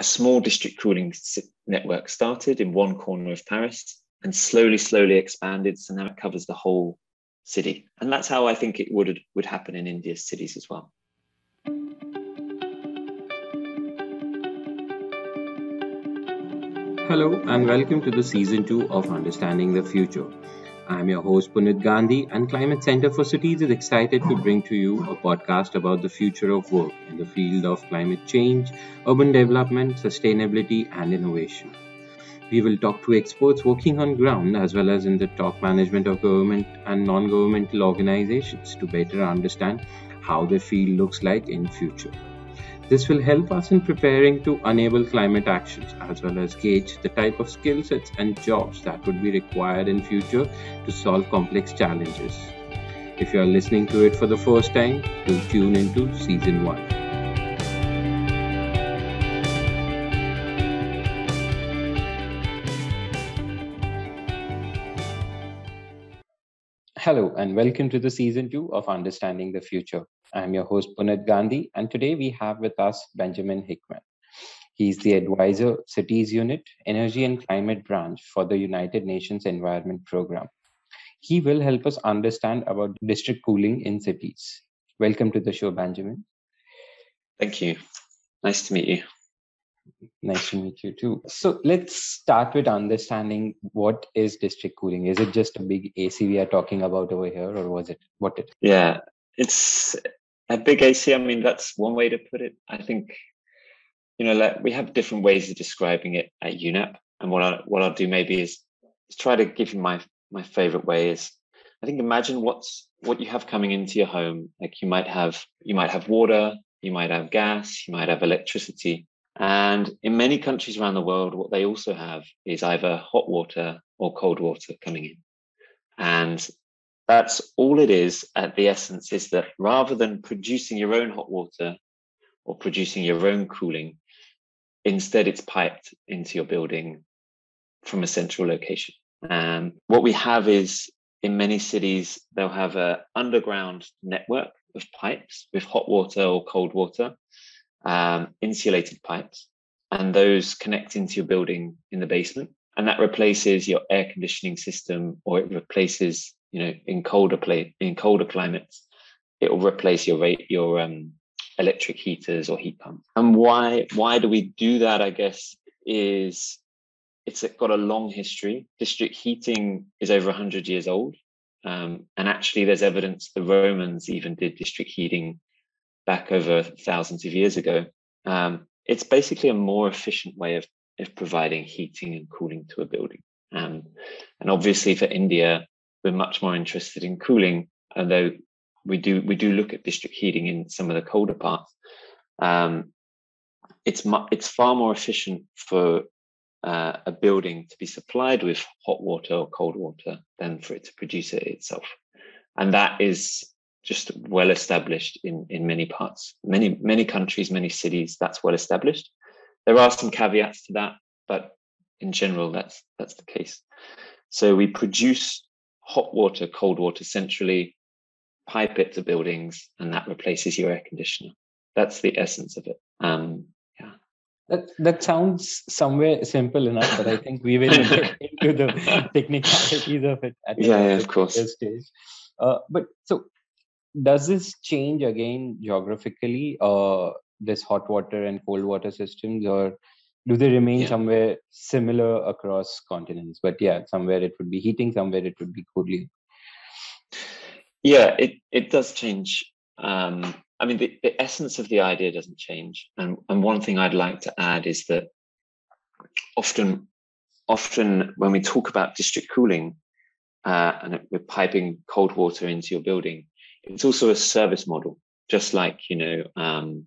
a small district cooling network started in one corner of Paris and slowly, slowly expanded. So now it covers the whole city. And that's how I think it would, would happen in India's cities as well. Hello, and welcome to the season two of Understanding the Future. I'm your host Punit Gandhi, and Climate Center for Cities is excited to bring to you a podcast about the future of work in the field of climate change, urban development, sustainability, and innovation. We will talk to experts working on ground as well as in the top management of government and non-governmental organizations to better understand how the field looks like in future. This will help us in preparing to enable climate actions as well as gauge the type of skill sets and jobs that would be required in future to solve complex challenges. If you are listening to it for the first time, do tune into season 1. Hello, and welcome to the season two of Understanding the Future. I'm your host, Punit Gandhi, and today we have with us Benjamin Hickman. He's the advisor, Cities Unit, Energy and Climate Branch for the United Nations Environment Program. He will help us understand about district cooling in cities. Welcome to the show, Benjamin. Thank you. Nice to meet you. Nice to meet you too. So let's start with understanding what is district cooling. Is it just a big AC we are talking about over here, or was it what it? Yeah, it's a big AC, I mean, that's one way to put it. I think, you know, like we have different ways of describing it at UNEP. And what I what I'll do maybe is, is try to give you my my favorite way is I think imagine what's what you have coming into your home. Like you might have you might have water, you might have gas, you might have electricity. And in many countries around the world, what they also have is either hot water or cold water coming in. And that's all it is at the essence is that rather than producing your own hot water or producing your own cooling, instead it's piped into your building from a central location. Um, what we have is in many cities, they'll have an underground network of pipes with hot water or cold water, um, insulated pipes, and those connect into your building in the basement. And that replaces your air conditioning system or it replaces you know, in colder in colder climates, it will replace your rate your um, electric heaters or heat pumps. And why why do we do that? I guess is it's got a long history. District heating is over 100 years old. Um, and actually, there's evidence the Romans even did district heating back over thousands of years ago. Um, it's basically a more efficient way of, of providing heating and cooling to a building. Um, and obviously, for India, we're much more interested in cooling, although we do we do look at district heating in some of the colder parts. Um, it's mu- it's far more efficient for uh, a building to be supplied with hot water or cold water than for it to produce it itself, and that is just well established in in many parts, many many countries, many cities. That's well established. There are some caveats to that, but in general, that's that's the case. So we produce hot water, cold water centrally, pipe it to buildings, and that replaces your air conditioner. That's the essence of it. Um, yeah. That, that sounds somewhere simple enough, but I think we will get into the technicalities of it at yeah, yeah, of course. stage. Uh, but so, does this change again geographically, uh, this hot water and cold water systems, or do they remain yeah. somewhere similar across continents? But yeah somewhere it would be heating somewhere it would be cooling. Yeah it it does change. Um, i mean the, the essence of the idea doesn't change. And and one thing i'd like to add is that often often when we talk about district cooling uh, and we're piping cold water into your building it's also a service model. Just like you know um,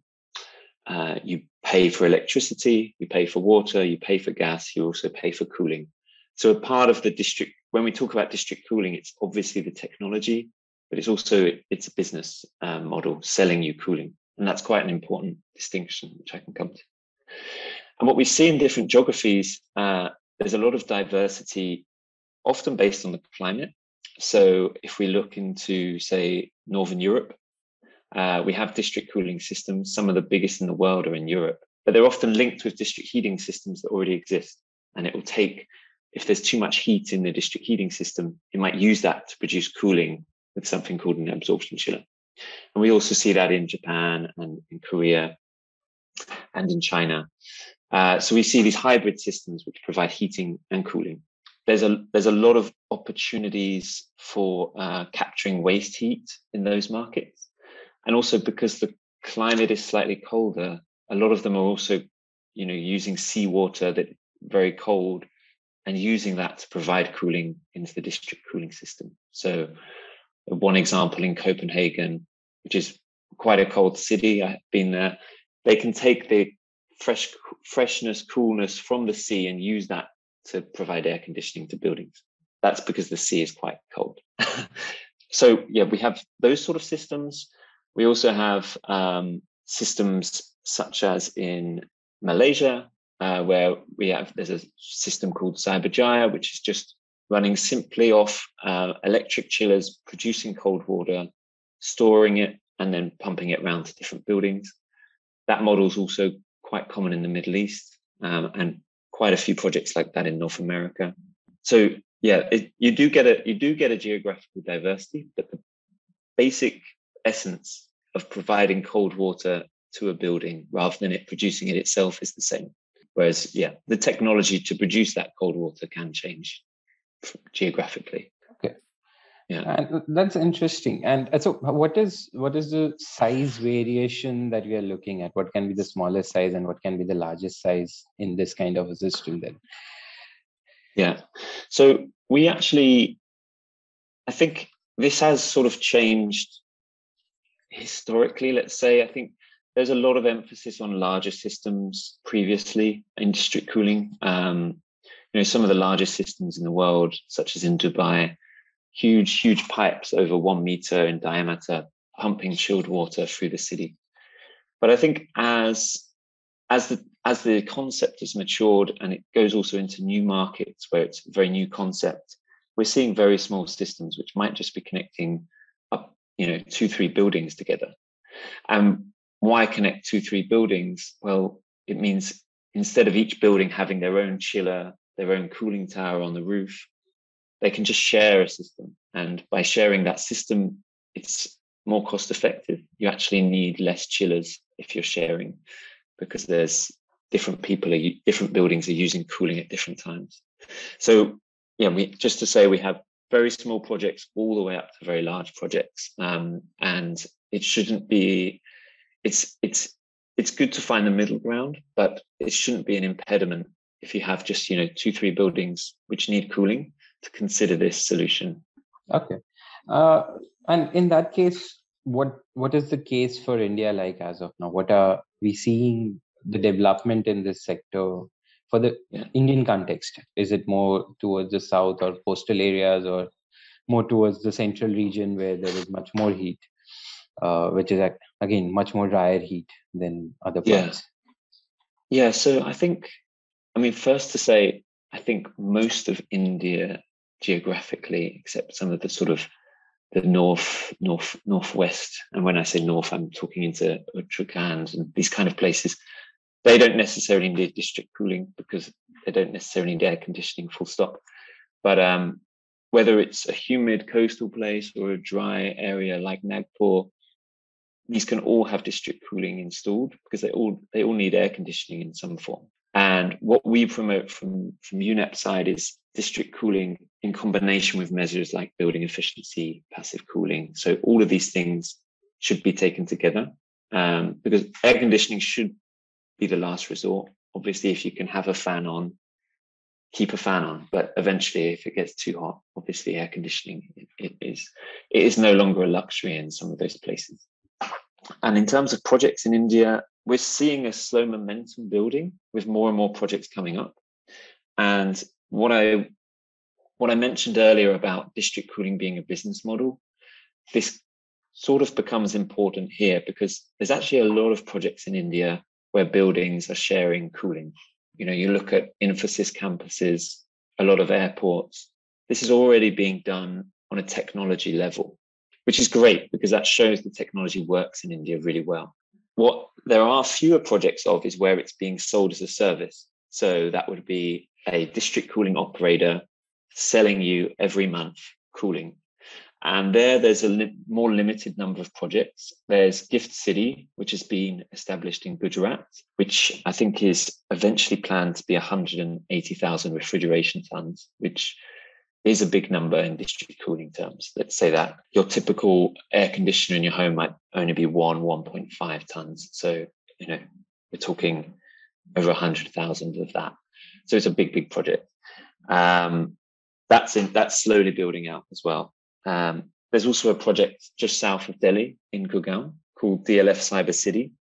uh, you pay for electricity, you pay for water, you pay for gas, you also pay for cooling. So a part of the district, when we talk about district cooling, it's obviously the technology, but it's also it's a business um, model selling you cooling, and that's quite an important distinction, which I can come to. And what we see in different geographies, uh, there's a lot of diversity, often based on the climate. So if we look into, say, Northern Europe, uh, we have district cooling systems. Some of the biggest in the world are in Europe. but they're often linked with district heating systems that already exist. And it will take, if there's too much heat in the district heating system, it might use that to produce cooling with something called an absorption chiller. And we also see that in Japan and in Korea and in China. Uh, so we see these hybrid systems which provide heating and cooling. There's a there's a lot of opportunities for uh, capturing waste heat in those markets, and also because the climate is slightly colder, a lot of them are also, you know, using seawater that very cold, and using that to provide cooling into the district cooling system. So, uh, one example in Copenhagen, which is quite a cold city, I've been there they can take the fresh freshness, coolness from the sea and use that to provide air conditioning to buildings. That's because the sea is quite cold. so yeah, we have those sort of systems. We also have um, systems such as in Malaysia, uh, where we have there's a system called Cyberjaya, which is just running simply off uh, electric chillers, producing cold water, storing it, and then pumping it around to different buildings. That model is also quite common in the Middle East um, and quite a few projects like that in North America. So yeah, it, you do get a you do get a geographical diversity, but the basic essence of providing cold water to a building rather than it producing it itself is the same. Whereas, yeah, the technology to produce that cold water can change geographically. Okay. yeah. And that's interesting. And uh, so what is what is the size variation that we are looking at? What can be the smallest size and what can be the largest size in this kind of a system then? Yeah. So we actually i think this has sort of changed historically let's say i think there's a lot of emphasis on larger systems previously in district cooling um, you know some of the largest systems in the world such as in dubai huge, huge pipes over one meter in diameter, pumping chilled water through the city. But I think as as the as the concept has matured and it goes also into new markets where it's a very new concept, we're seeing very small systems which might just be connecting you know, two, three buildings together. And why connect two, three buildings? Well, it means instead of each building having their own chiller, their own cooling tower on the roof, they can just share a system. And by sharing that system, it's more cost effective. You actually need less chillers if you're sharing because there's different people, are, different buildings are using cooling at different times. So, yeah, we just to say we have very small projects all the way up to very large projects. Um, and it shouldn't be, it's, it's, it's good to find the middle ground, but it shouldn't be an impediment if you have just, you know, two, three buildings which need cooling to consider this solution. Okay. Uh, and in that case, what what is the case for India like as of now? What are we seeing the development in this sector for the. Indian context? Is it more towards the south or coastal areas, or more towards the central region where there is much more heat, uh, which is again much more drier heat than other parts? Yeah. yeah. So I think, I mean, first to say, I think most of India geographically, except some of the sort of the north, north, northwest. And when I say north, I'm talking into Uttarakhand and these kind of places. They don't necessarily need district cooling because they don't necessarily need air conditioning. Full stop. But um, whether it's a humid coastal place or a dry area like Nagpur, these can all have district cooling installed because they all they all need air conditioning in some form. And what we promote from, from UNEP side is district cooling in combination with measures like building efficiency, passive cooling. So all of these things should be taken together um, because air conditioning should be the last resort. Obviously, if you can have a fan on, keep a fan on. But eventually, if it gets too hot, obviously air conditioning it, it is it is no longer a luxury in some of those places. And in terms of projects in India, we're seeing a slow momentum building with more and more projects coming up. And what I what I mentioned earlier about district cooling being a business model, this sort of becomes important here because there's actually a lot of projects in India where buildings are sharing cooling. You know, you look at Infosys campuses, a lot of airports. This is already being done on a technology level, which is great because that shows the technology works in India really well. what there are fewer projects of is where it's being sold as a service. So that would be a district cooling operator selling you every month cooling. And there, there's a li- more limited number of projects. There's Gift City, which has been established in Gujarat, which I think is eventually planned to be 180,000 refrigeration tons, which is a big number in district cooling terms. Let's say that your typical air conditioner in your home might only be one, 1.5 tons. So, you know, we're talking over 100,000 of that. So it's a big, big project. Um, that's in, that's slowly building out as well. Um, there's also a project just south of Delhi in Gurgaon called DLF Cyber City.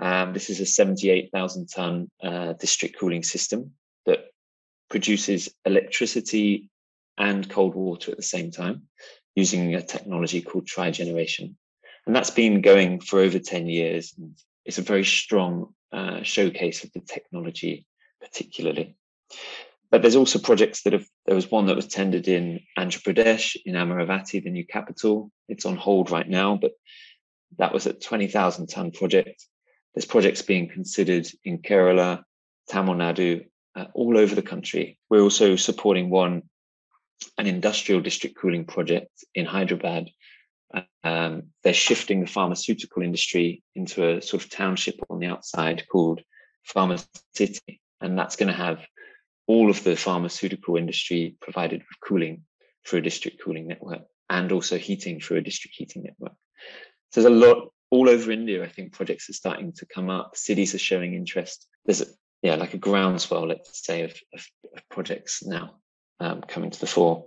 Um, this is a 78,000 ton uh, district cooling system that produces electricity and cold water at the same time using a technology called trigeneration. And that's been going for over 10 years. And it's a very strong uh, showcase of the technology, particularly. But there's also projects that have, there was one that was tendered in Andhra Pradesh, in Amaravati, the new capital. It's on hold right now, but that was a 20,000 ton project. There's projects being considered in Kerala, Tamil Nadu, uh, all over the country. We're also supporting one an industrial district cooling project in Hyderabad. Um, they're shifting the pharmaceutical industry into a sort of township on the outside called Pharma City, and that's going to have all of the pharmaceutical industry provided with cooling through a district cooling network and also heating through a district heating network. So there's a lot all over India. I think projects are starting to come up. Cities are showing interest. There's a, yeah, like a groundswell, let's say, of, of, of projects now um, coming to the fore.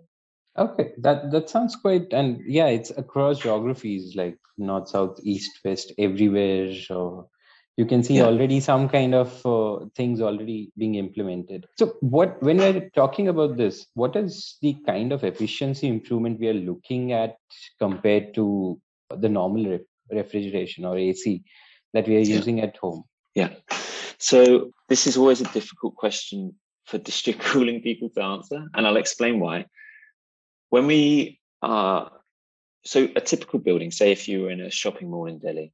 Okay, that that sounds quite, and yeah, it's across geographies like north, south, east, west, everywhere. So you can see yeah. already some kind of uh, things already being implemented. So, what when we're talking about this, what is the kind of efficiency improvement we are looking at compared to the normal re- refrigeration or AC that we are yeah. using at home? Yeah. So this is always a difficult question for district cooling people to answer, and I'll explain why. When we are so a typical building, say if you were in a shopping mall in Delhi,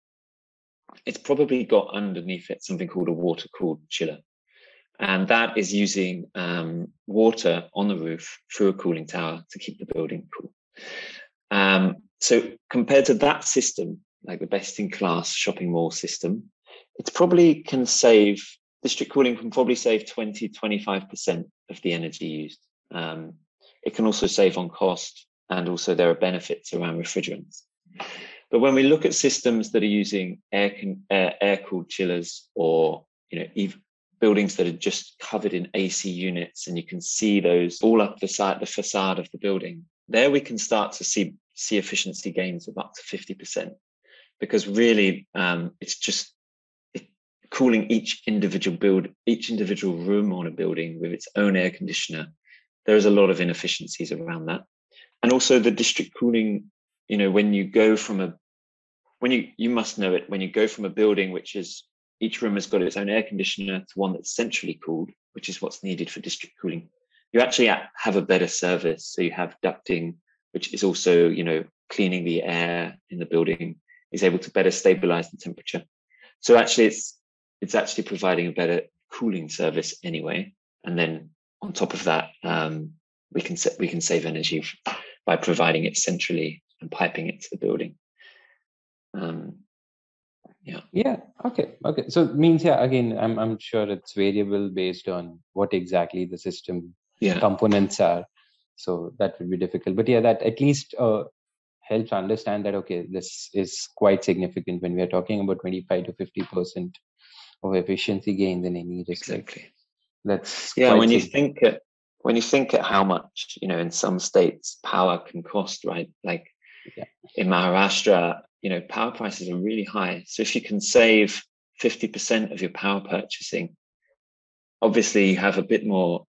it's probably got underneath it something called a water cooled chiller. And that is using um, water on the roof through a cooling tower to keep the building cool. Um, so compared to that system, like the best in class shopping mall system, it probably can save district cooling can probably save 20, 25% of the energy used. Um, it can also save on cost, and also there are benefits around refrigerants. But when we look at systems that are using air air, air cooled chillers or you know buildings that are just covered in AC units, and you can see those all up the side the facade of the building, there we can start to see see efficiency gains of up to 50%. Because really, um, it's just cooling each individual build, each individual room on a building with its own air conditioner, there is a lot of inefficiencies around that. And also the district cooling, you know, when you go from a, when you, you must know it, when you go from a building which is, each room has got its own air conditioner to one that's centrally cooled, which is what's needed for district cooling, you actually have a better service. So you have ducting, which is also, you know, cleaning the air in the building, is able to better stabilize the temperature. So actually it's it's actually providing a better cooling service anyway. And then on top of that, um, we can we can save energy by providing it centrally and piping it to the building. Um, yeah. Yeah. Okay. Okay. So it means yeah. Again, I'm I'm sure it's variable based on what exactly the system yeah. components are. So that would be difficult. But yeah, that at least uh, helps understand that okay, this is quite significant when we are talking about 25 to 50 percent of efficiency gain than any just exactly. That's yeah. When you think at when you think at how much you know in some states power can cost, right? Like yeah. in Maharashtra, you know, power prices are really high. So if you can save fifty percent of your power purchasing, obviously you have a bit more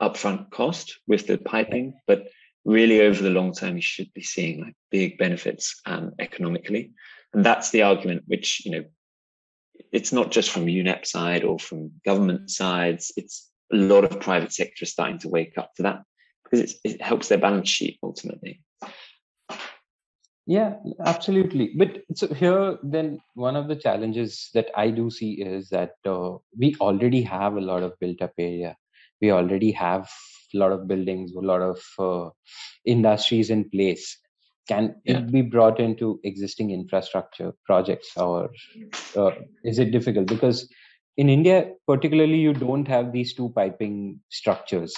upfront cost with the piping, but really over the long term you should be seeing like big benefits um, economically and that's the argument which you know it's not just from UNEP side or from government sides. It's a lot of private sector starting to wake up to that because it helps their balance sheet ultimately. Yeah, absolutely. But so here, then one of the challenges that I do see is that uh, we already have a lot of built up area. We already have a lot of buildings, a lot of uh, industries in place. Can Yeah. it be brought into existing infrastructure projects, or uh, is it difficult? Because in India, particularly, you don't have these two piping structures,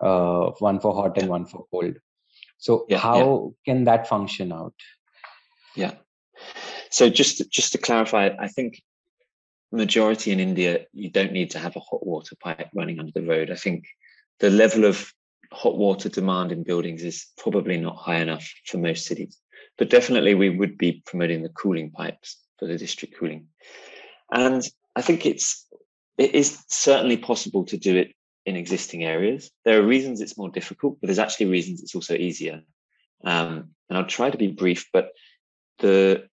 uh, one for hot and one for cold. So Yeah, yeah. how can that function out? Yeah. So just to, just to clarify, I think majority in India, you don't need to have a hot water pipe running under the road. I think the level of hot water demand in buildings is probably not high enough for most cities. But definitely we would be promoting the cooling pipes for the district cooling. And I think it's it is certainly possible to do it in existing areas. There are reasons it's more difficult, but there's actually reasons it's also easier. Um, and I'll try to be brief, but the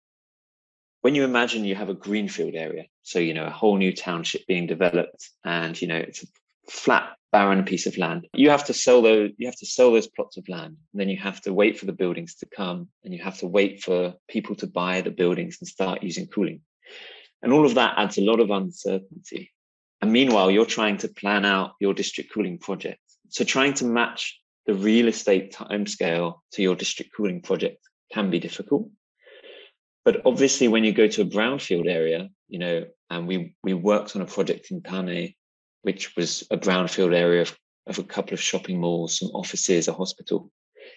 when you imagine you have a greenfield area, so you know a whole new township being developed, and you know it's a flat, barren piece of land. You have to sell those. You have to sell those plots of land, and then you have to wait for the buildings to come, and you have to wait for people to buy the buildings and start using cooling, and all of that adds a lot of uncertainty. And meanwhile, you're trying to plan out your district cooling project. So trying to match the real estate timescale to your district cooling project can be difficult. But obviously, when you go to a brownfield area, you know, and we we worked on a project in Thane, which was a brownfield area of, of a couple of shopping malls, some offices, a hospital.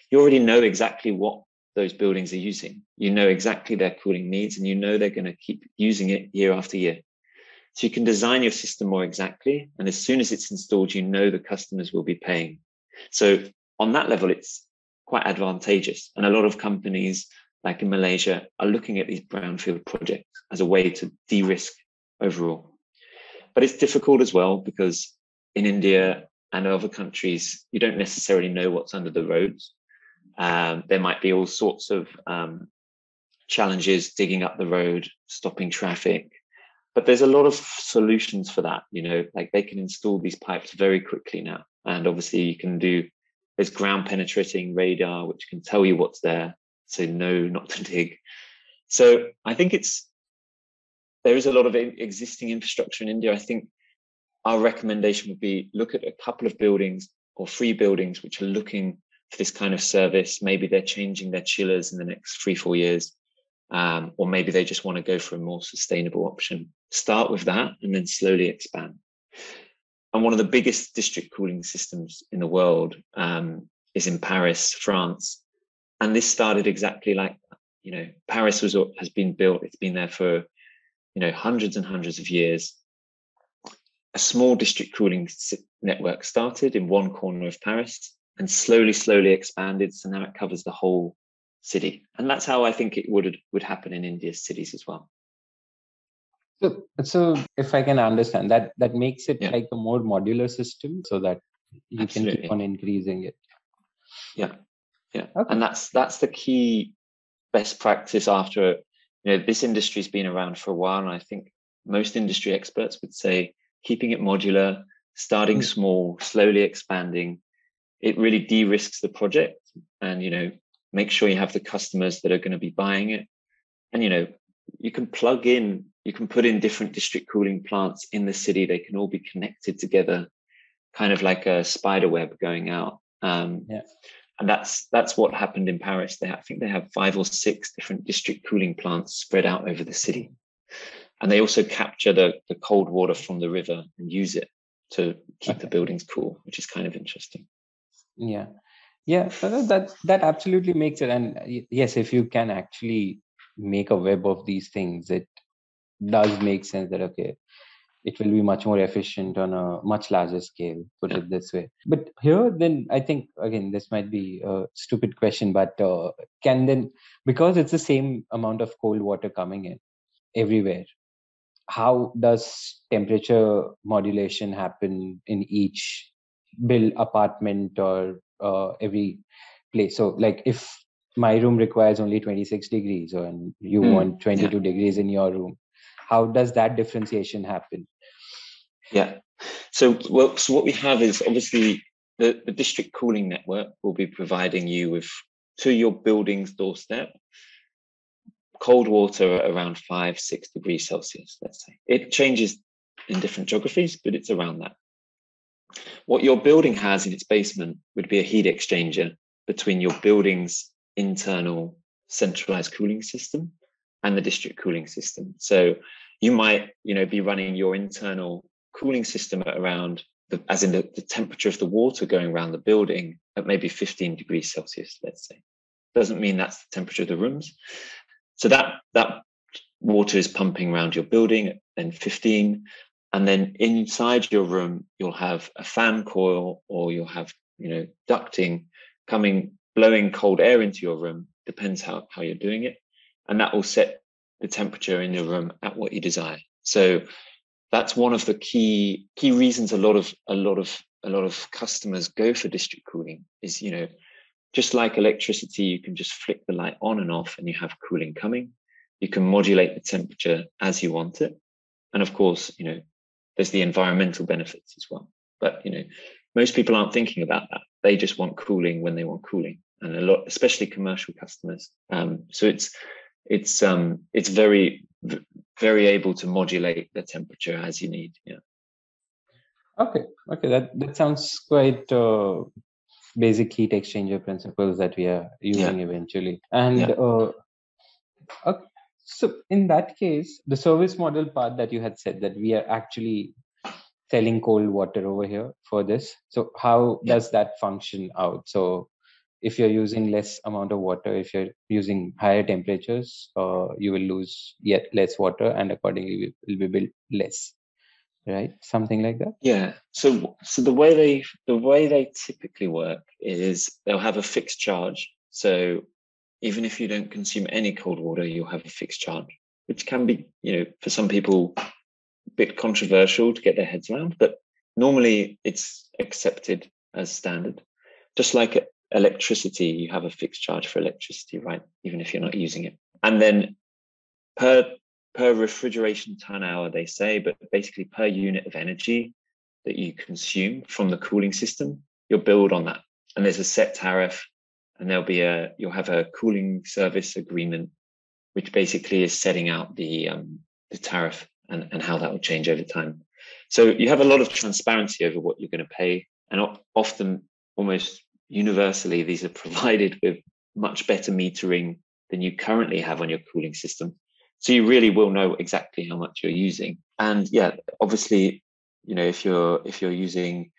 You already know exactly what those buildings are using. You know exactly their cooling needs, and you know they're going to keep using it year after year. So you can design your system more exactly, and as soon as it's installed, you know the customers will be paying. So on that level, it's quite advantageous, and a lot of companies like in Malaysia, are looking at these brownfield projects as a way to de-risk overall. But it's difficult as well because in India and other countries, you don't necessarily know what's under the roads. Um, there might be all sorts of um, challenges digging up the road, stopping traffic. But there's a lot of solutions for that. You know, like they can install these pipes very quickly now. And obviously, you can do there's ground penetrating radar, which can tell you what's there so no, not to dig. So I think it's there is a lot of existing infrastructure in India. I think our recommendation would be look at a couple of buildings or three buildings which are looking for this kind of service. Maybe they're changing their chillers in the next three, four years. Um, or maybe they just want to go for a more sustainable option. Start with that and then slowly expand. And one of the biggest district cooling systems in the world um, is in Paris, France and this started exactly like. You know, Paris was has been built; it's been there for you know hundreds and hundreds of years. A small district cooling network started in one corner of Paris and slowly, slowly expanded. So now it covers the whole city, and that's how I think it would would happen in India's cities as well. So, so if I can understand that, that makes it yeah. like a more modular system, so that you Absolutely. can keep on increasing it. Yeah, yeah, okay. and that's that's the key best practice after you know this industry's been around for a while, and I think most industry experts would say keeping it modular, starting mm-hmm. small, slowly expanding, it really de-risks the project, and you know make sure you have the customers that are going to be buying it, and you know you can plug in, you can put in different district cooling plants in the city. They can all be connected together, kind of like a spider web going out. Um, yeah and that's that's what happened in Paris. They I think they have five or six different district cooling plants spread out over the city, and they also capture the the cold water from the river and use it to keep okay. the buildings cool, which is kind of interesting. Yeah, yeah, that that absolutely makes it. And yes, if you can actually make a web of these things, it does make sense that okay, it will be much more efficient on a much larger scale put it this way. But here then i think again this might be a stupid question but uh, can then because it's the same amount of cold water coming in everywhere how does temperature modulation happen in each build apartment or uh, every place? So like if my room requires only 26 degrees or you mm, want 22 yeah. degrees in your room how does that differentiation happen yeah. So, well, so what we have is obviously the, the district cooling network will be providing you with to your building's doorstep, cold water around five, six degrees Celsius, let's say. It changes in different geographies, but it's around that. What your building has in its basement would be a heat exchanger between your building's internal centralized cooling system and the district cooling system. So you might, you know, be running your internal cooling system around the, as in the, the temperature of the water going around the building at maybe 15 degrees Celsius, let's say. Doesn't mean that's the temperature of the rooms. So that that water is pumping around your building at then 15. And then inside your room, you'll have a fan coil or you'll have, you know, ducting coming, blowing cold air into your room, depends how, how you're doing it. And that will set the temperature in your room at what you desire. So that's one of the key key reasons a lot of a lot of a lot of customers go for district cooling is you know just like electricity you can just flick the light on and off and you have cooling coming. You can modulate the temperature as you want it. And of course you know there's the environmental benefits as well. But you know most people aren't thinking about that. They just want cooling when they want cooling. And a lot especially commercial customers um, so it's it's um it's very very able to modulate the temperature as you need yeah okay okay that that sounds quite uh, basic heat exchanger principles that we are using yeah. eventually and yeah. uh, okay. so in that case the service model part that you had said that we are actually selling cold water over here for this so how yeah. does that function out so if you're using less amount of water if you're using higher temperatures uh, you will lose yet less water and accordingly will be built less right? Something like that? Yeah. So so the way they the way they typically work is they'll have a fixed charge. So even if you don't consume any cold water you'll have a fixed charge which can be you know for some people a bit controversial to get their heads around but normally it's accepted as standard. Just like electricity, you have a fixed charge for electricity, right? Even if you're not using it. And then per per refrigeration ton hour, they say, but basically per unit of energy that you consume from the cooling system, you'll build on that. And there's a set tariff, and there'll be a you'll have a cooling service agreement, which basically is setting out the um, the tariff and, and how that will change over time. So you have a lot of transparency over what you're going to pay, and often almost universally, these are provided with much better metering than you currently have on your cooling system. So you really will know exactly how much you're using. And yeah, obviously, you know, if you're if you're using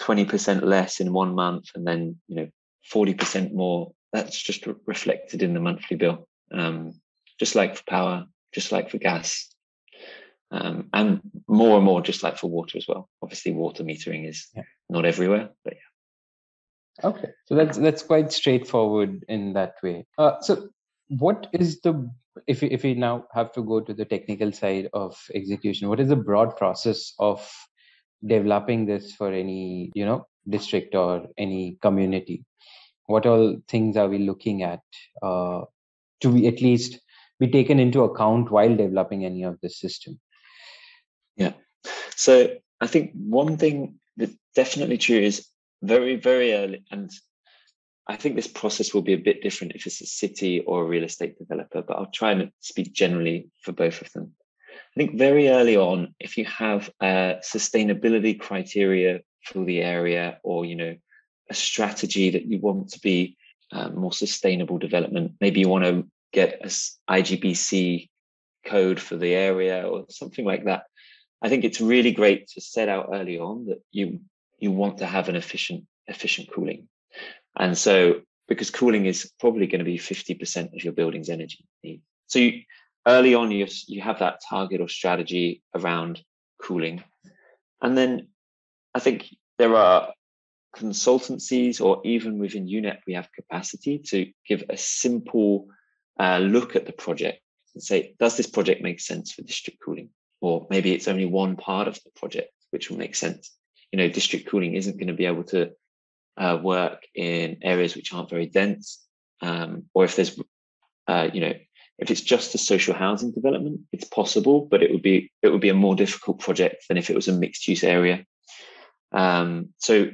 20% less in one month and then, you know, 40% more, that's just re- reflected in the monthly bill. Um, just like for power, just like for gas. Um, and more and more, just like for water as well. Obviously, water metering is yeah. not everywhere, but yeah. Okay, so that's that's quite straightforward in that way. Uh, so, what is the if we, if we now have to go to the technical side of execution? What is the broad process of developing this for any you know district or any community? What all things are we looking at uh, to be at least be taken into account while developing any of this system? Yeah. So I think one thing that's definitely true is very, very early. And I think this process will be a bit different if it's a city or a real estate developer, but I'll try and speak generally for both of them. I think very early on, if you have a sustainability criteria for the area or, you know, a strategy that you want to be uh, more sustainable development, maybe you want to get a IGBC code for the area or something like that. I think it's really great to set out early on that you you want to have an efficient efficient cooling. And so because cooling is probably going to be 50% of your building's energy need. So you, early on, you, you have that target or strategy around cooling. And then I think there are consultancies or even within UNEP, we have capacity to give a simple uh, look at the project and say, does this project make sense for district cooling? Or maybe it's only one part of the project which will make sense you know, district cooling isn't going to be able to uh, work in areas which aren't very dense, um, or if there's, uh, you know, if it's just a social housing development, it's possible, but it would be it would be a more difficult project than if it was a mixed use area. Um, so,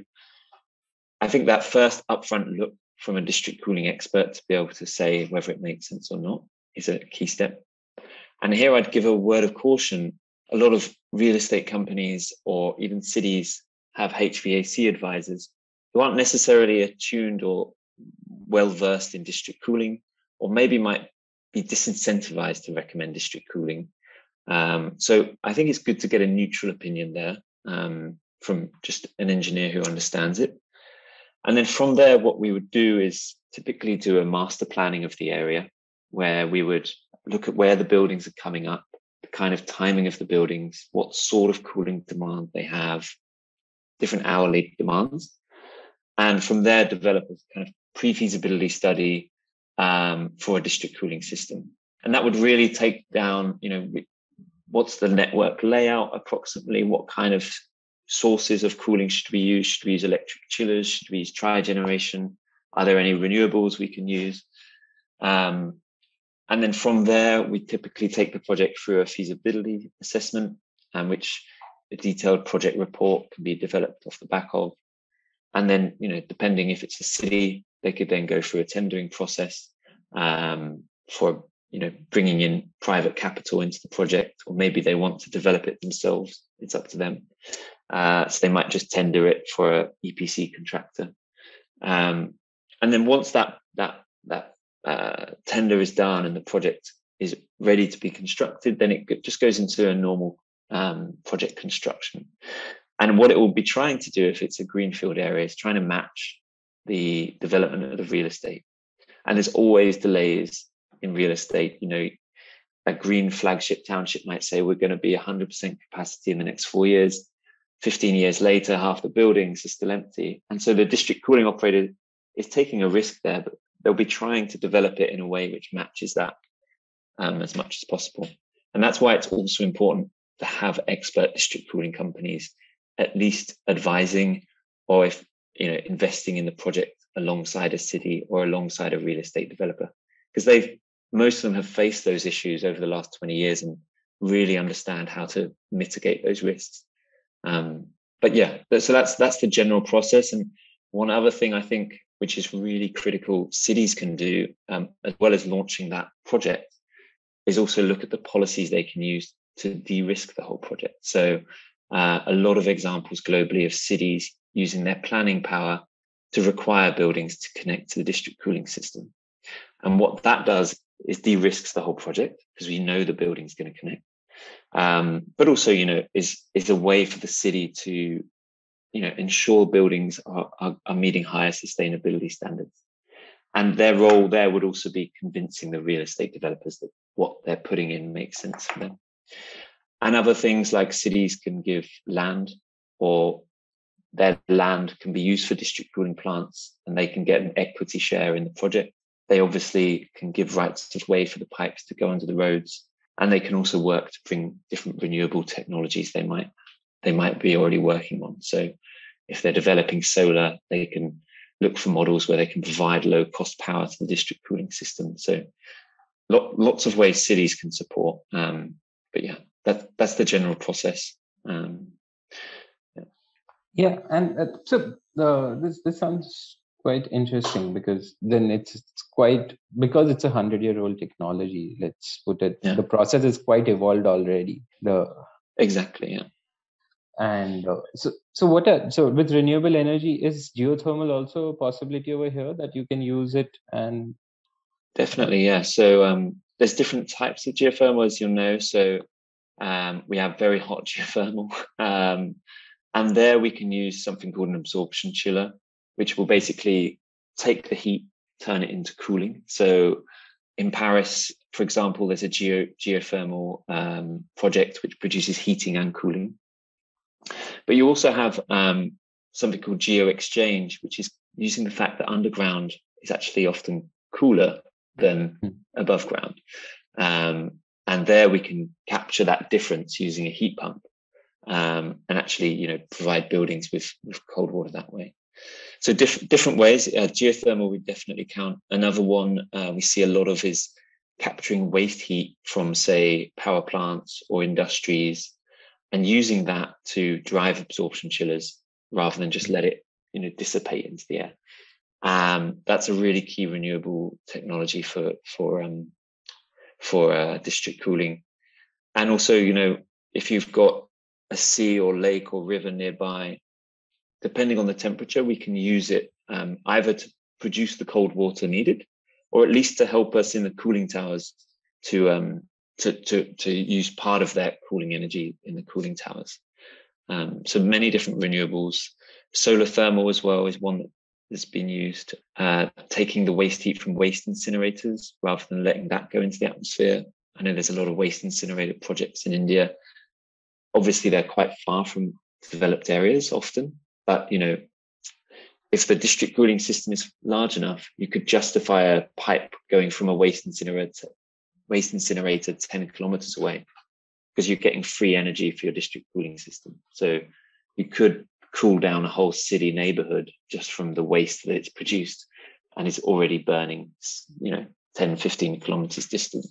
I think that first upfront look from a district cooling expert to be able to say whether it makes sense or not is a key step. And here I'd give a word of caution. A lot of real estate companies or even cities have HVAC advisors who aren't necessarily attuned or well versed in district cooling, or maybe might be disincentivized to recommend district cooling. Um, so I think it's good to get a neutral opinion there um, from just an engineer who understands it. And then from there, what we would do is typically do a master planning of the area where we would look at where the buildings are coming up, the kind of timing of the buildings, what sort of cooling demand they have, different hourly demands. And from there, develop a kind of pre-feasibility study um, for a district cooling system. And that would really take down, you know, what's the network layout approximately? What kind of sources of cooling should we use? Should we use electric chillers? Should we use tri-generation? Are there any renewables we can use? Um, and then from there, we typically take the project through a feasibility assessment, um, which a detailed project report can be developed off the back of. And then, you know, depending if it's a city, they could then go through a tendering process um, for, you know, bringing in private capital into the project, or maybe they want to develop it themselves. It's up to them. Uh, so they might just tender it for a EPC contractor. Um, and then once that that that uh, tender is done and the project is ready to be constructed, then it just goes into a normal um, project construction. And what it will be trying to do if it's a greenfield area is trying to match the development of the real estate. And there's always delays in real estate. You know, a green flagship township might say we're going to be 100% capacity in the next four years. 15 years later, half the buildings are still empty. And so the district cooling operator is taking a risk there, but they'll be trying to develop it in a way which matches that um, as much as possible. And that's why it's also important to have expert district cooling companies at least advising or if you know investing in the project alongside a city or alongside a real estate developer. Because they've most of them have faced those issues over the last 20 years and really understand how to mitigate those risks. Um, but yeah so that's that's the general process. And one other thing i think which is really critical cities can do um, as well as launching that project is also look at the policies they can use to de-risk the whole project. So uh, a lot of examples globally of cities using their planning power to require buildings to connect to the district cooling system. And what that does is de-risks the whole project because we know the building's going to connect. Um, but also you know is is a way for the city to you know ensure buildings are, are, are meeting higher sustainability standards. And their role there would also be convincing the real estate developers that what they're putting in makes sense for them and other things like cities can give land or their land can be used for district cooling plants and they can get an equity share in the project they obviously can give rights of way for the pipes to go under the roads and they can also work to bring different renewable technologies they might they might be already working on. So if they're developing solar, they can look for models where they can provide low cost power to the district cooling system. So lots of ways cities can support. Um, but yeah, that that's the general process. Um, yeah. yeah. and uh, so uh, this this sounds quite interesting because then it's, it's quite because it's a hundred year old technology. Let's put it. Yeah. The process is quite evolved already. The exactly yeah and uh, so so what are so with renewable energy is geothermal also a possibility over here that you can use it and definitely yeah so um there's different types of geothermal as you'll know. So um we have very hot geothermal um and there we can use something called an absorption chiller which will basically take the heat turn it into cooling. So in paris for example there's a geo geothermal um, project which produces heating and cooling. But you also have um, something called geo exchange, which is using the fact that underground is actually often cooler than mm. above ground. Um, and there we can capture that difference using a heat pump um, and actually, you know, provide buildings with, with cold water that way. So diff- different ways. Uh, geothermal we definitely count. Another one uh, we see a lot of is capturing waste heat from, say, power plants or industries and using that to drive absorption chillers rather than just let it you know dissipate into the air Um, that's a really key renewable technology for for um, for uh, district cooling, and also you know if you've got a sea or lake or river nearby, depending on the temperature, we can use it um, either to produce the cold water needed, or at least to help us in the cooling towers to um, to to to use part of that cooling energy in the cooling towers. Um, so many different renewables. Solar thermal as well is one that's been used. Uh, taking the waste heat from waste incinerators rather than letting that go into the atmosphere. I know there's a lot of waste incinerator projects in India. Obviously, they're quite far from developed areas often, but you know, if the district cooling system is large enough, you could justify a pipe going from a waste incinerator waste incinerator 10 kilometers away because you're getting free energy for your district cooling system. So you could cool down a whole city neighborhood just from the waste that it's produced and it's already burning, you know, 10, 15 kilometers distant.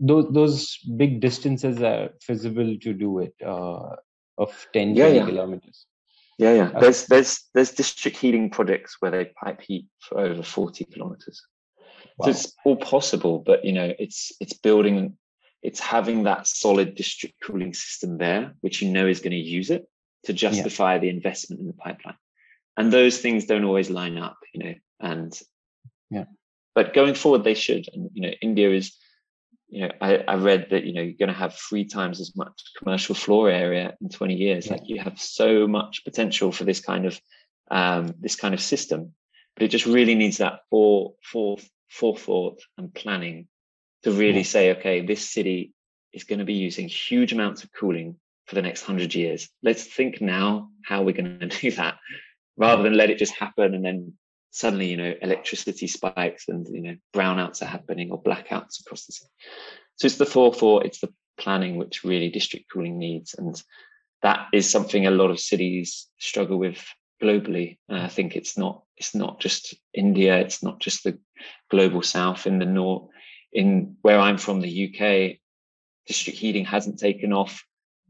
Those, those big distances are feasible to do it uh, of 10, yeah, yeah. kilometers. Yeah, yeah. Okay. There's there's there's district heating projects where they pipe heat for over 40 kilometers. Wow. So it's all possible, but you know, it's it's building, it's having that solid district cooling system there, which you know is going to use it to justify yeah. the investment in the pipeline. And those things don't always line up, you know. And yeah, but going forward, they should. And you know, India is, you know, I, I read that you know you're going to have three times as much commercial floor area in 20 years. Yeah. Like you have so much potential for this kind of um, this kind of system, but it just really needs that four, four, forethought and planning to really say, okay, this city is going to be using huge amounts of cooling for the next hundred years. Let's think now how we're going to do that rather than let it just happen and then suddenly, you know, electricity spikes and, you know, brownouts are happening or blackouts across the city. So it's the forethought, it's the planning which really district cooling needs. And that is something a lot of cities struggle with globally. And I think it's not it's not just India, it's not just the global south in the north. In where I'm from, the UK, district heating hasn't taken off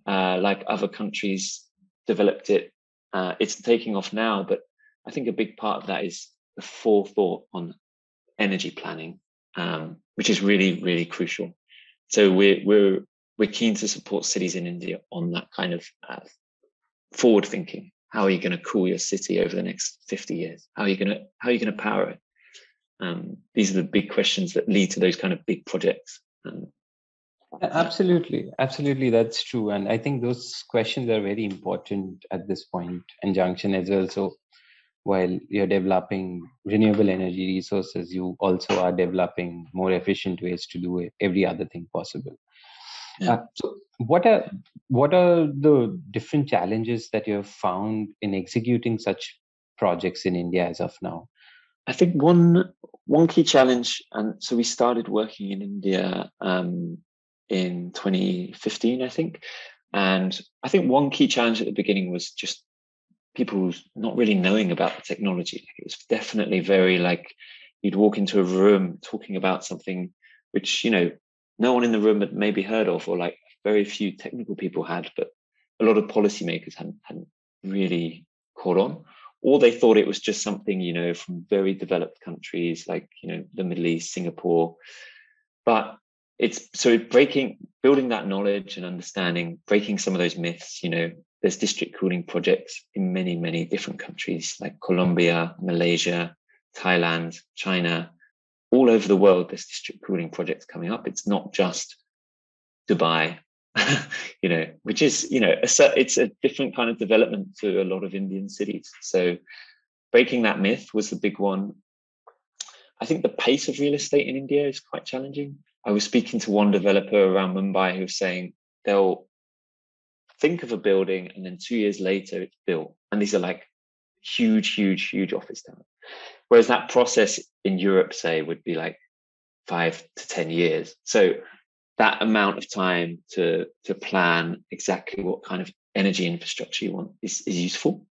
uh, like other countries developed it. Uh, it's taking off now, but I think a big part of that is the forethought on energy planning, um, which is really really crucial. So we're we're we're keen to support cities in India on that kind of uh, forward thinking how are you going to cool your city over the next 50 years how are you going to how are you going to power it um, these are the big questions that lead to those kind of big projects um, absolutely absolutely that's true and i think those questions are very important at this point in junction as well so while you're developing renewable energy resources you also are developing more efficient ways to do every other thing possible yeah. Uh, so what are what are the different challenges that you have found in executing such projects in India as of now? I think one one key challenge, and so we started working in India um, in 2015, I think, and I think one key challenge at the beginning was just people not really knowing about the technology. It was definitely very like you'd walk into a room talking about something which you know no one in the room had maybe heard of, or like very few technical people had, but a lot of policymakers hadn't, hadn't really caught on. Or they thought it was just something, you know, from very developed countries like, you know, the Middle East, Singapore. But it's so breaking, building that knowledge and understanding, breaking some of those myths, you know, there's district cooling projects in many, many different countries like Colombia, Malaysia, Thailand, China, all over the world, there's district cooling projects coming up. It's not just Dubai, you know, which is, you know, a, it's a different kind of development to a lot of Indian cities. So breaking that myth was the big one. I think the pace of real estate in India is quite challenging. I was speaking to one developer around Mumbai who was saying they'll think of a building and then two years later it's built. And these are like huge, huge, huge office towers. Whereas that process in Europe, say, would be like five to 10 years. So that amount of time to, to plan exactly what kind of energy infrastructure you want is, is useful.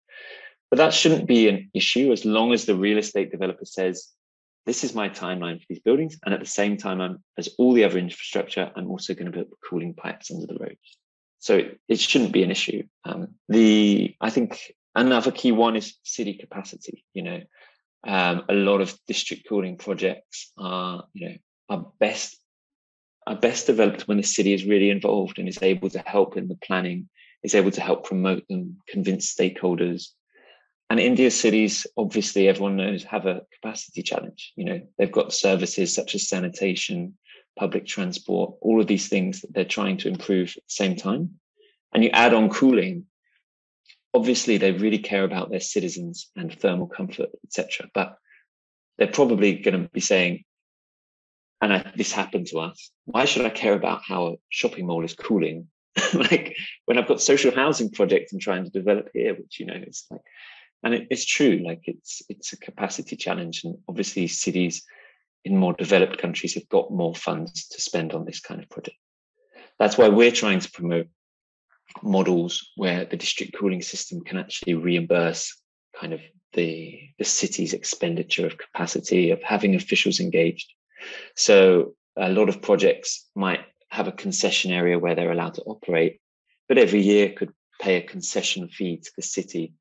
But that shouldn't be an issue as long as the real estate developer says, this is my timeline for these buildings. And at the same time, I'm, as all the other infrastructure, I'm also going to put cooling pipes under the roads. So it, it shouldn't be an issue. Um, the I think another key one is city capacity. You know, Um, a lot of district cooling projects are, you know, are best are best developed when the city is really involved and is able to help in the planning, is able to help promote them, convince stakeholders. And India cities, obviously, everyone knows, have a capacity challenge. You know, they've got services such as sanitation, public transport, all of these things that they're trying to improve at the same time. And you add on cooling, obviously they really care about their citizens and thermal comfort, etc. But they're probably going to be saying, and I, this happened to us. Why should I care about how a shopping mall is cooling? like when I've got social housing projects I'm trying to develop here, which you know it's like, and it, it's true. Like it's it's a capacity challenge, and obviously cities in more developed countries have got more funds to spend on this kind of project. That's why we're trying to promote models where the district cooling system can actually reimburse kind of the the city's expenditure of capacity of having officials engaged so a lot of projects might have a concession area where they're allowed to operate, but every year could pay a concession fee to the city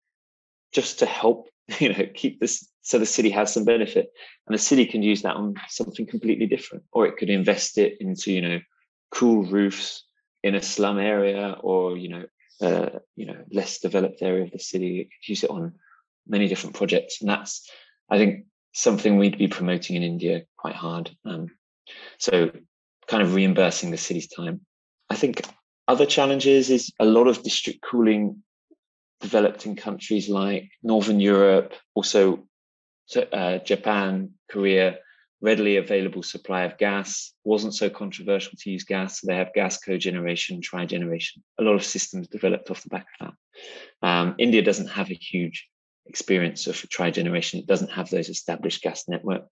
just to help, you know, keep this so the city has some benefit. And the city can use that on something completely different, or it could invest it into, you know, cool roofs in a slum area or, you know, uh, you know, less developed area of the city. It could use it on many different projects. And that's, I think, something we'd be promoting in India quite hard. Um, so kind of reimbursing the city's time. I think other challenges is a lot of district cooling developed in countries like Northern Europe, also uh, Japan, Korea, readily available supply of gas wasn't so controversial to use gas. So they have gas cogeneration, trigeneration, a lot of systems developed off the back of that. Um, India doesn't have a huge experience of trigeneration. It doesn't have those established gas networks.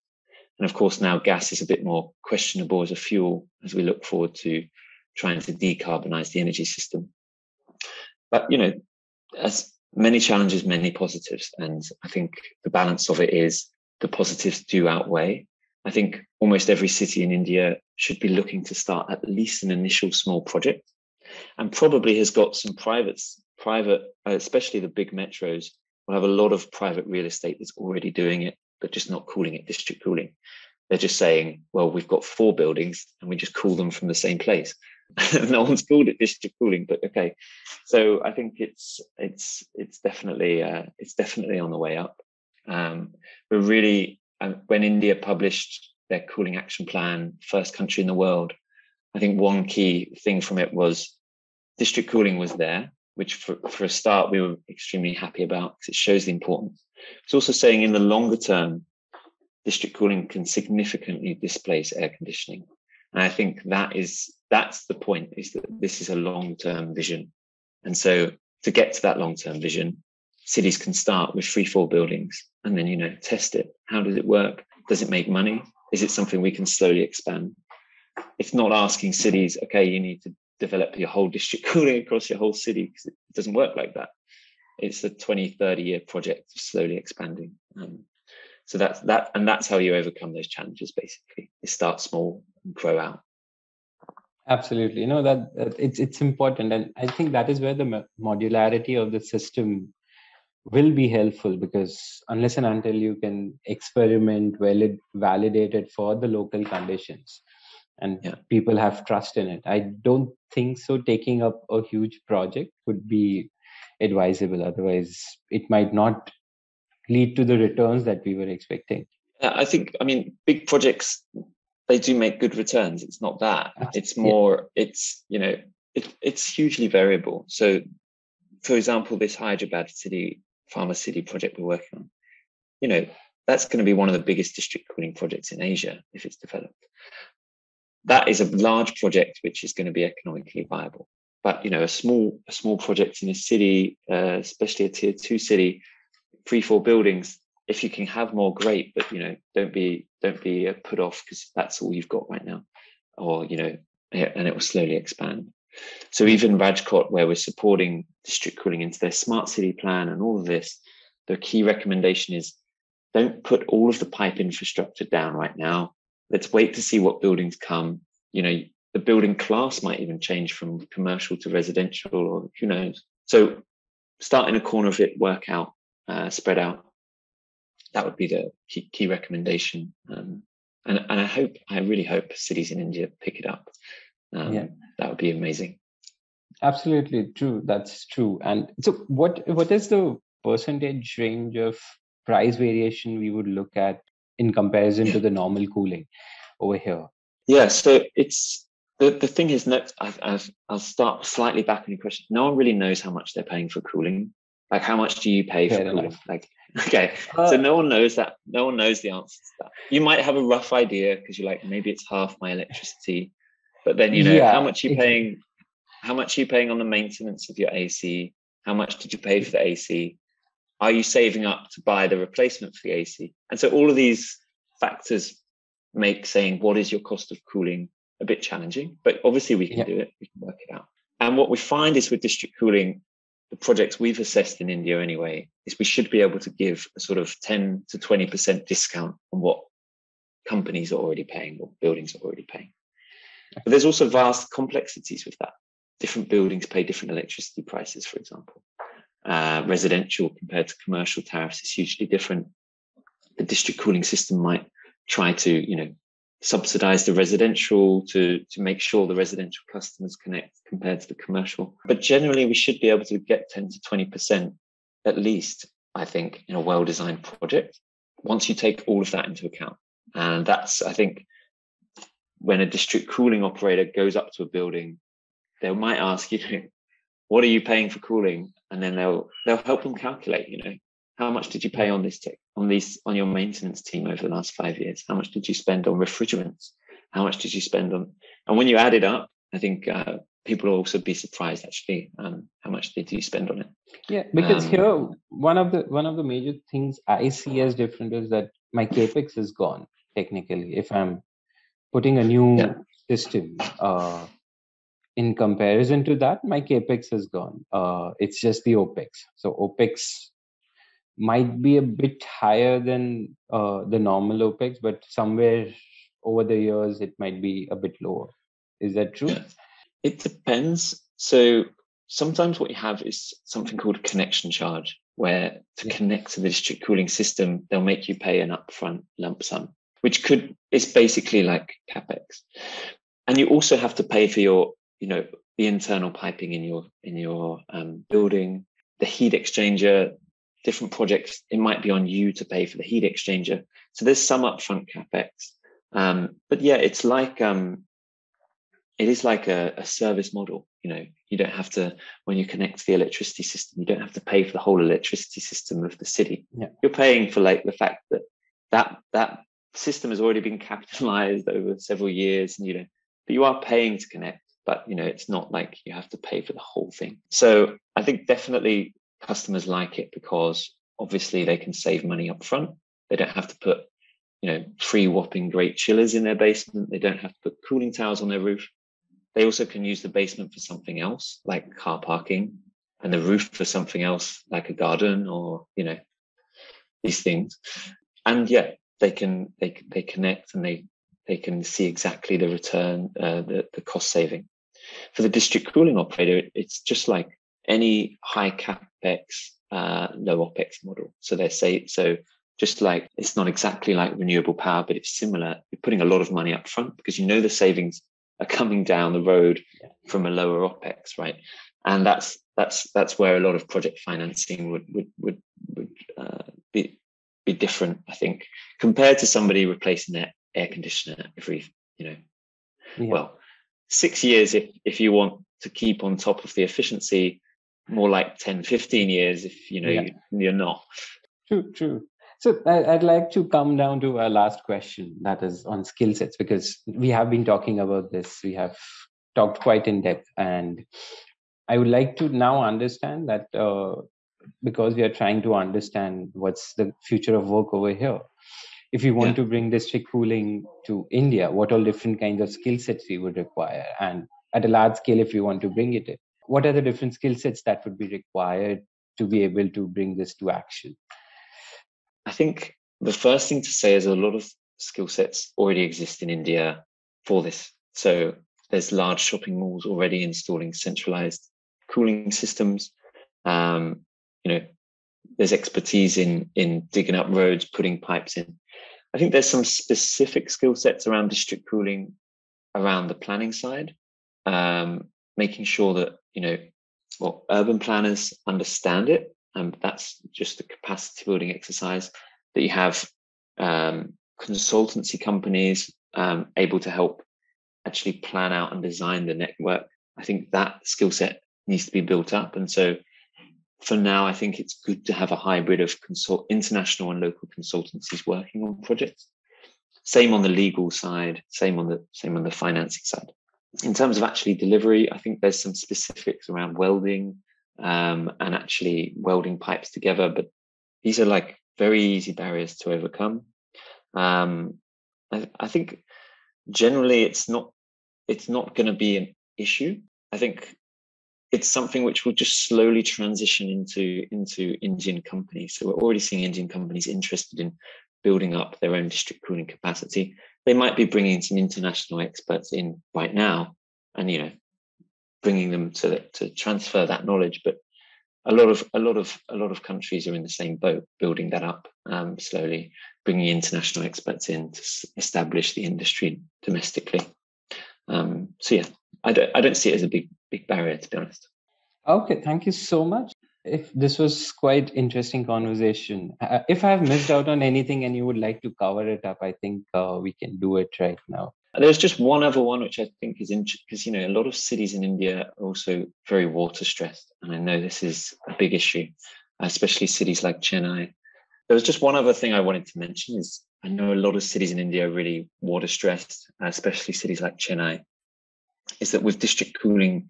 And of course, now gas is a bit more questionable as a fuel as we look forward to trying to decarbonize the energy system. But, you know, as many challenges, many positives. And I think the balance of it is the positives do outweigh. I think almost every city in India should be looking to start at least an initial small project and probably has got some private, private, especially the big metros, will have a lot of private real estate that's already doing it, but just not calling it district cooling. They're just saying, well, we've got four buildings and we just cool them from the same place. no one's called it district cooling, but okay. So I think it's it's it's definitely uh, it's definitely on the way up. Um, we're really uh, when India published their cooling action plan, first country in the world. I think one key thing from it was district cooling was there, which for, for a start we were extremely happy about because it shows the importance. It's also saying in the longer term, district cooling can significantly displace air conditioning. And I think that is that's the point, is that this is a long-term vision. And so to get to that long-term vision, cities can start with three, four buildings and then, you know, test it. How does it work? Does it make money? Is it something we can slowly expand? It's not asking cities, okay, you need to develop your whole district cooling across your whole city because it doesn't work like that. It's a 20, 30 year project of slowly expanding. Um, so that's that, and that's how you overcome those challenges. Basically, you start small grow out. Absolutely, you know that, that it's it's important, and I think that is where the modularity of the system will be helpful because unless and until you can experiment, valid, validate it for the local conditions, and yeah. people have trust in it. I don't think so. Taking up a huge project would be advisable. Otherwise, it might not lead to the returns that we were expecting. I think, I mean, big projects, they do make good returns. It's not that. It's more, yeah. it's, you know, it, it's hugely variable. So, for example, this Hyderabad city, Pharma City project we're working on, you know, that's going to be one of the biggest district cooling projects in Asia if it's developed that is a large project which is going to be economically viable. But you know, a small a small project in a city, uh, especially a tier two city, three four buildings. If you can have more, great. But you know, don't be don't be uh, put off because that's all you've got right now, or you know, and it will slowly expand. So even Rajkot, where we're supporting district cooling into their smart city plan and all of this, the key recommendation is don't put all of the pipe infrastructure down right now let's wait to see what buildings come. You know, the building class might even change from commercial to residential, or who knows. So start in a corner of it, work out, uh, spread out. That would be the key, key recommendation. Um, and and I hope I really hope cities in India pick it up. Um, yeah. That would be amazing. Absolutely true. That's true. And so, what what is the percentage range of price variation we would look at in comparison to the normal cooling over here? Yeah. So it's the the thing is, that i will start slightly back on your question. No one really knows how much they're paying for cooling. Like, how much do you pay Fair for cooling? Enough. Like, okay, uh, so no one knows that. No one knows the answer to that. You might have a rough idea because you're like, maybe it's half my electricity, but then you know yeah, how much you're paying. How much are you paying on the maintenance of your AC? How much did you pay for the AC? Are you saving up to buy the replacement for the AC? And so all of these factors make saying what is your cost of cooling a bit challenging, but obviously we can yeah. do it. We can work it out. And what we find is with district cooling, the projects we've assessed in India anyway, is we should be able to give a sort of 10 to 20% discount on what companies are already paying or buildings are already paying. But there's also vast complexities with that. Different buildings pay different electricity prices, for example. Uh, residential compared to commercial tariffs is hugely different. The district cooling system might try to, you know, subsidize the residential to, to make sure the residential customers connect compared to the commercial. But generally, we should be able to get 10 to 20% at least, I think, in a well designed project once you take all of that into account. And that's, I think, when a district cooling operator goes up to a building, they might ask you, what are you paying for cooling? And then they'll they'll help them calculate, you know, how much did you pay on this tick, on these on your maintenance team over the last five years? How much did you spend on refrigerants? How much did you spend on? And when you add it up, I think uh, people will also be surprised actually um, how much did you spend on it. Yeah, because um, here one of the one of the major things I see as different is that my capex is gone technically. If I'm putting a new yeah. system, uh, in comparison to that, my capex is gone. Uh, it's just the opex. So opex might be a bit higher than uh, the normal opex but somewhere over the years it might be a bit lower. Is that true? It depends. So sometimes what you have is something called a connection charge where to yeah. connect to the district cooling system they'll make you pay an upfront lump sum which could is basically like capex. And you also have to pay for your you know the internal piping in your in your um, building the heat exchanger different projects, it might be on you to pay for the heat exchanger. So there's some upfront capex. Um, but yeah, it's like um, it is like a, a, service model. You know, you don't have to when you connect to the electricity system, you don't have to pay for the whole electricity system of the city. Yeah. You're paying for like the fact that that that system has already been capitalized over several years, and you know, but you are paying to connect. But you know, it's not like you have to pay for the whole thing. So I think definitely customers like it because obviously they can save money up front. They don't have to put, you know, three whopping great chillers in their basement. They don't have to put cooling towers on their roof. They also can use the basement for something else, like car parking, and the roof for something else, like a garden or, you know, these things. And yeah, they can they they connect and they they can see exactly the return, uh, the the cost saving. For the district cooling operator, it's just like any high capex, uh, low opex model. So they say so. Just like it's not exactly like renewable power, but it's similar. You're putting a lot of money up front because you know the savings are coming down the road from a lower opex, right? And that's that's that's where a lot of project financing would would would, would uh, be be different, I think, compared to somebody replacing their air conditioner every, you know, yeah. well, six years if if you want to keep on top of the efficiency more like 10 15 years if you know yeah. you, are not. True true. So i'd like to come down to our last question that is on skill sets because we have been talking about this. We have talked quite in depth and i would like to now understand that uh, because we are trying to understand what's the future of work over here. If we want yeah. to bring district cooling to india what all different kinds of skill sets we would require and at a large scale if we want to bring it in what are the different skill sets that would be required to be able to bring this to action? I think the first thing to say is a lot of skill sets already exist in india for this. So there's large shopping malls already installing centralized cooling systems. Um, you know there's expertise in in digging up roads, putting pipes in. I think there's some specific skill sets around district cooling around the planning side, um, making sure that you know, well, urban planners understand it, and that's just the capacity building exercise that you have um, consultancy companies um, able to help actually plan out and design the network. I think that skill set needs to be built up, and so for now, I think it's good to have a hybrid of consult international and local consultancies working on projects. Same on the legal side, same on the same on the financing side. In terms of actually delivery, I think there's some specifics around welding um, and actually welding pipes together, but these are like very easy barriers to overcome. Um, I, I think generally it's not it's not going to be an issue. I think it's something which will just slowly transition into into Indian companies. So we're already seeing Indian companies interested in building up their own district cooling capacity. They might be bringing some international experts in right now, and you know, bringing them to to transfer that knowledge. But a lot of a lot of a lot of countries are in the same boat, building that up um, slowly, bringing international experts in to establish the industry domestically. Um, so yeah, I don't I don't see it as a big big barrier to be honest. Okay, thank you so much. If this was quite interesting conversation, uh, if I've missed out on anything and you would like to cover it up, I think uh, we can do it right now. There's just one other one which I think is interesting because you know a lot of cities in India are also very water stressed, and I know this is a big issue, especially cities like Chennai. There was just one other thing I wanted to mention is I know a lot of cities in India are really water stressed, especially cities like Chennai is that with district cooling,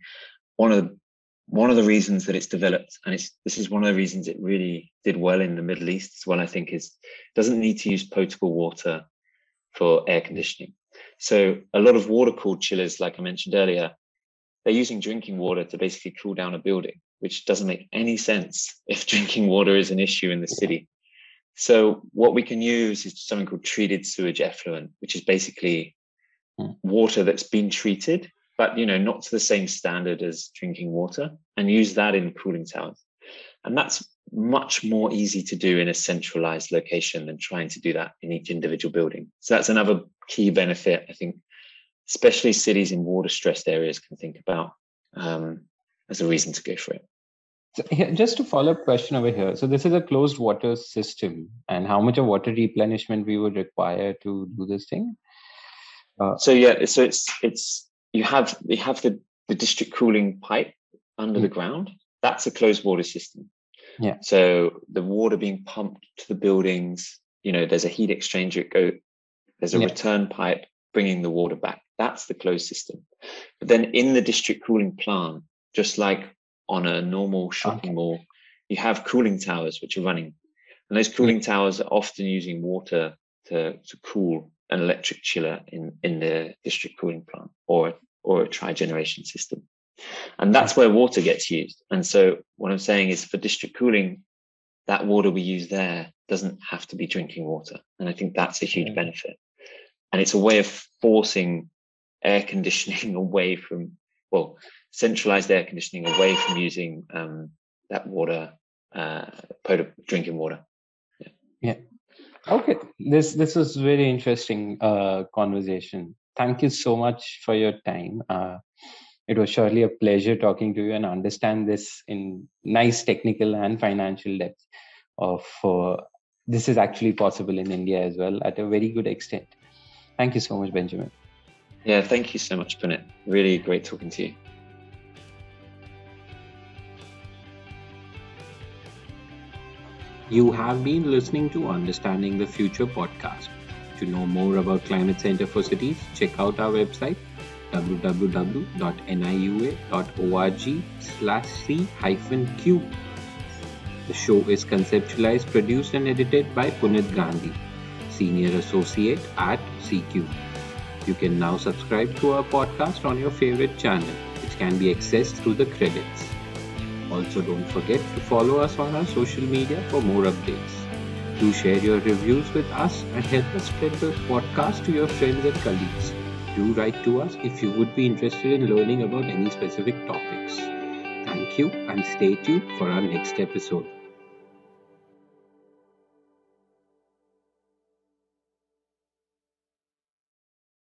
one of the one of the reasons that it's developed, and it's this is one of the reasons it really did well in the Middle East as well, I think, is doesn't need to use potable water for air conditioning. So a lot of water cooled chillers, like I mentioned earlier, they're using drinking water to basically cool down a building, which doesn't make any sense if drinking water is an issue in the city. So what we can use is something called treated sewage effluent, which is basically hmm. water that's been treated but you know not to the same standard as drinking water and use that in cooling towers. And that's much more easy to do in a centralized location than trying to do that in each individual building. So that's another key benefit i think especially cities in water stressed areas can think about um, as a reason to go for it. So here, just to follow up question over here. So this is a closed water system and how much of water replenishment we would require to do this thing? Uh, so yeah so it's it's you have you have the, the district cooling pipe under mm. the ground. That's a closed water system. Yeah. So the water being pumped to the buildings, you know, there's a heat exchanger. Go, there's a yeah. return pipe bringing the water back. That's the closed system. But then in the district cooling plant, just like on a normal shopping okay. mall, you have cooling towers which are running, and those cooling yeah. towers are often using water to to cool an electric chiller in in the district cooling plant or or a tri-generation system. And that's where water gets used. And so what I'm saying is for district cooling, that water we use there doesn't have to be drinking water. And I think that's a huge benefit. And it's a way of forcing air conditioning away from, well, centralized air conditioning away from using um, that water, uh, drinking water. Yeah. yeah. Okay. This this was very interesting uh, conversation thank you so much for your time. Uh, it was surely a pleasure talking to you and understand this in nice technical and financial depth of uh, this is actually possible in India as well at a very good extent. Thank you so much, Benjamin. Yeah, thank you so much, Punit. Really great talking to you. You have been listening to Understanding the Future podcast. To know more about Climate Center for Cities, check out our website www.niua.org slash. The show is conceptualized, produced and edited by Punit Gandhi, Senior Associate at C-Cube. You can now subscribe to our podcast on your favorite channel, which can be accessed through the credits. Also, don't forget to follow us on our social media for more updates. Do share your reviews with us and help us spread the podcast to your friends and colleagues. Do write to us if you would be interested in learning about any specific topics. Thank you and stay tuned for our next episode.